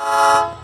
you